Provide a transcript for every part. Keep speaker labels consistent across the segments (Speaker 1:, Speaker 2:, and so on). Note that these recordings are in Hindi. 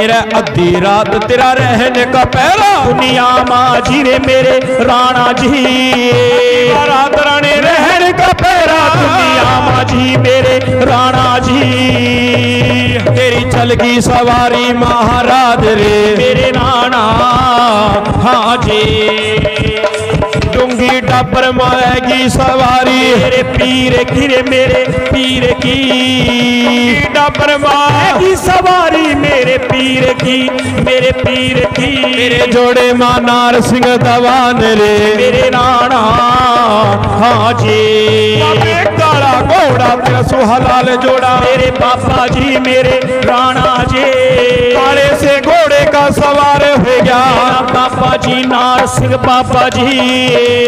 Speaker 1: मेरा अद्धी रात तेरा रहने का पहरा
Speaker 2: दुनिया माझी रे मेरे राणा जी।
Speaker 1: रात रानी रहने का पहरा
Speaker 2: दुनिया माझी मेरे राणा जी।
Speaker 1: तेरी चल सवारी महाराज रे।
Speaker 2: मेरे राणा
Speaker 1: हाँ जी डूँगी डबर माएगी सवारी।
Speaker 2: मेरे पीर गिरे मेरे पीर की।
Speaker 1: डा
Speaker 2: फरमाएगी सवारी मेरे पीर की मेरे पीर की।
Speaker 1: मेरे जोड़े माँ नार सिंह दवान रे।
Speaker 2: मेरे राणा
Speaker 1: हाँ जी काला घोड़ा तेरा सुहलाल जोड़ा।
Speaker 2: मेरे पापा जी मेरे राणा जी।
Speaker 1: काले से घोड़े का सवार हो गया।
Speaker 2: पापा जी नार सिंह पापा जी।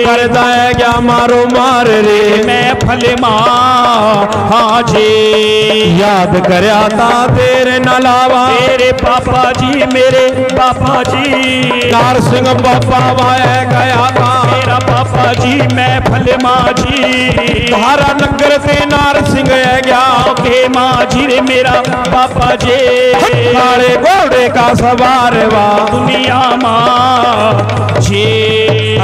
Speaker 1: कर दाया गया मारो मार रे।
Speaker 2: मैं फले माँ
Speaker 1: हाँ जी याद करया ता तेरे नलावा
Speaker 2: मेरे पापा जी मेरे पापा जी।
Speaker 1: नार सिंह पापा वाया गया था
Speaker 2: मेरा पापा जी मैं फले माँ जी।
Speaker 1: धारा नगर से नार सिंह है गया
Speaker 2: के माझी रे मेरा पापा जे।
Speaker 1: काले घोड़े का सवार वा।
Speaker 2: दुनिया माँ जी।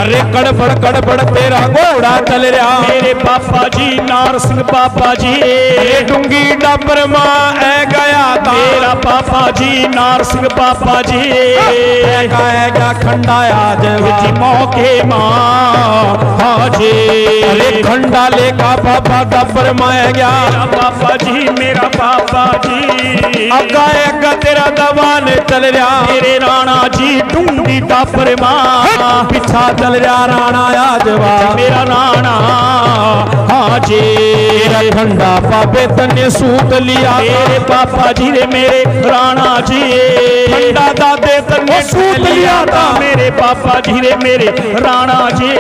Speaker 1: अरे कड़बड़ कड़बड़ तेरा घोड़ा चल रहा।
Speaker 2: मेरे पापा जी नार सिंह पापा जी।
Speaker 1: डूँगी डबर माँ है गया था।
Speaker 2: मेरा पापा जी नार सिंह पापा जी।
Speaker 1: गाया गया खंडा आज
Speaker 2: जी मौके माँ
Speaker 1: हाँ जी अरे खंडा लेका पापा डबर माँ गया।
Speaker 2: पापा जी मेरा पापा जी।
Speaker 1: अगा अगा तेरा दबान चल रहा।
Speaker 2: मेरे राणा जी टूंडी टापर माँ
Speaker 1: पिछा चल रहा राणा आजवा
Speaker 2: मेरा राणा। हाँ जी।
Speaker 1: ठंडा पापे तने सूत लिया।
Speaker 2: मेरे पापा जी रे मेरे राणा जी। सूत लिया था। मेरे पापा जी रे मेरे राणा जी।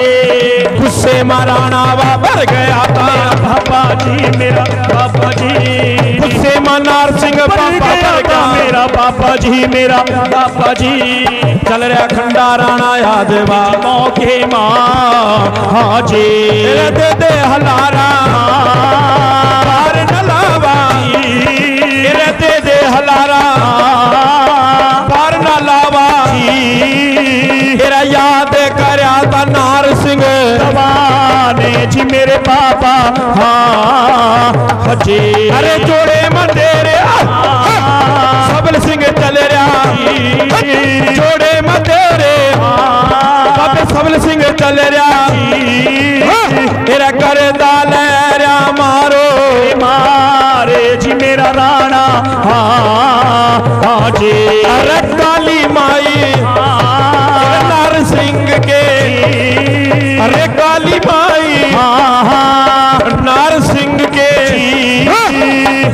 Speaker 1: गुस्से में राणा वा भर गया था।
Speaker 2: पापा जी मेरा पापा जी।
Speaker 1: गुस्से में नार सिंह पापा गया
Speaker 2: मेरा पापा जी मेरा पापा जी।
Speaker 1: चल रहा खंडा राणा यादवा
Speaker 2: मौके माँ हाँ जी
Speaker 1: दे दे हलारा।
Speaker 2: हाँ।
Speaker 1: अरे जोड़े मंदेरे सबल सिंह चल रहा। जोड़े मंदेरे बाबे सबल सिंह चल रहा। तेरा कर दाल मारो।
Speaker 2: मारे जी मेरा राणा हाँ। हाँ जी
Speaker 1: अरे काली माई नार सिंह के। अरे काली माई नार सिंह के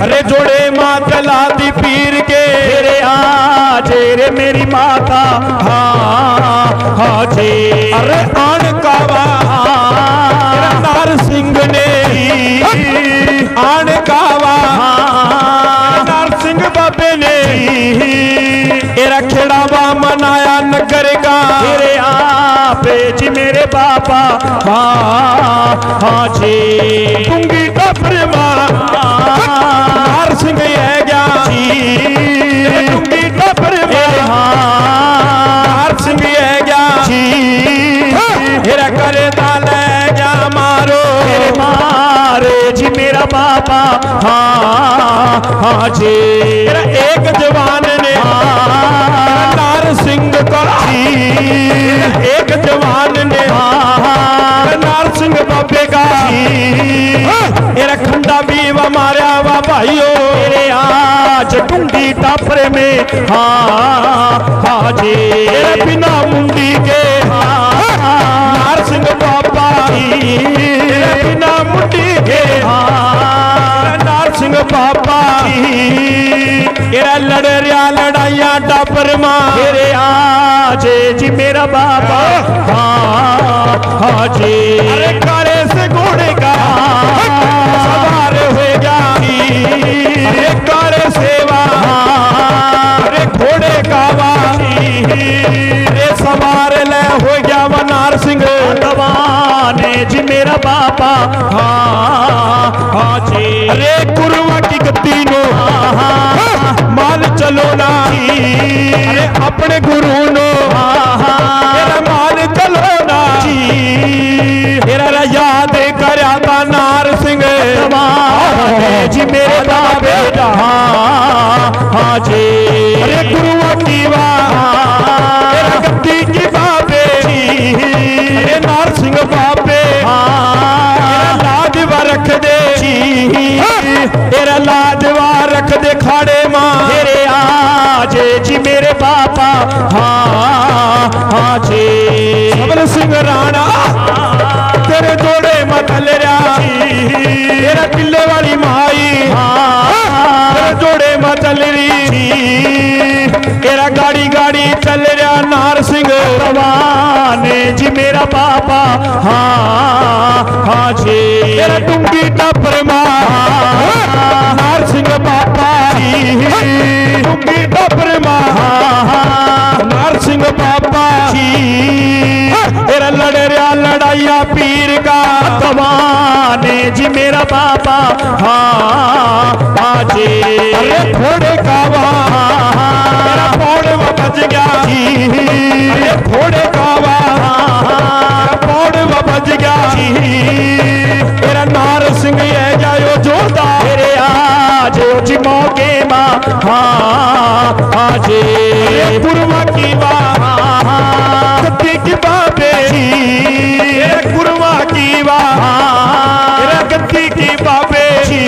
Speaker 1: अरे जोड़े माँ चला दी पीर के।
Speaker 2: तेरे आज रे मेरी माता। हाँ हाँ
Speaker 1: अरे आन कावा। नार सिंह ने। आन कावा। नार सिंह बाबे ने। खेड़ावा मनाया नगर का
Speaker 2: तेरे आपे जी मेरे पापा हाँ हाँ जी
Speaker 1: दूँगी डबर नार सिंह है गया जी। दूँगी डबर नार सिंह है गया तेरा करे दाल जा मारो।
Speaker 2: मारे जी मेरा पापा हाँ हाँ जी
Speaker 1: एक जवान
Speaker 2: टूंडी में हाँ हाँ
Speaker 1: बिना मुंडी के नार सिंह बाबा बिना मुंडी के नार सिंह बाबा लड़ रहा लड़ाइया डाबर माँ।
Speaker 2: तेरे आज जी मेरा बाबा हाँ हाँ जी।
Speaker 1: अरे काले से घोड़े का हाजी अरे कुरवा की गद्दी नो माल चलो ना। अपने
Speaker 2: गुरु नो। मेरा
Speaker 1: माल
Speaker 2: चलो ना। जी मेरा याद करा था नार सिंह। जी मेरे दा बेटा। हाजी अरे गुरुआ
Speaker 1: की वाह गद्दी की बाबे। जी नार
Speaker 2: सिंह बाबा तेरा लाजवा रख दे खाड़े माँ। तेरे आज जी मेरे पापा। हाँ हाँ जी। सबल सिंह राणा
Speaker 1: तेरे जोड़े मतल तेरा किले वाली माई
Speaker 2: हाँ जोड़े मतल री तेरा गाड़ी गाड़ी चल रहा नार सिंह जाने जी मेरा पापा हाँ हाँ जी। मेरा डुंगी
Speaker 1: का प्रेमा सिंह पापा जी। डुंगी का प्रेमा
Speaker 2: हर सिंह पापा जी। तेरा लड़े रहा लड़ाइया पीर का कमाने जी मेरा पापा हाँ हाँ जी। थोड़े का வா आजे
Speaker 1: पुरवा की वाह सत्य की बाबेरी पुरवा
Speaker 2: की वाह गद्दी की बाबेरी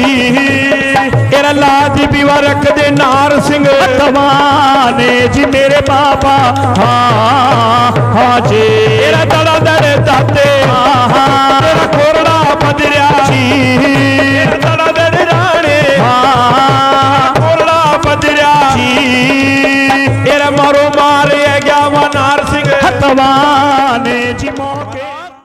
Speaker 2: तेरा लाज बीवा रख दे नार
Speaker 1: सिंह
Speaker 2: तवाने जी मेरे बाबा हाँ हाजे तेरा दड़ा दड़े
Speaker 1: दाते तेरा खोरड़ा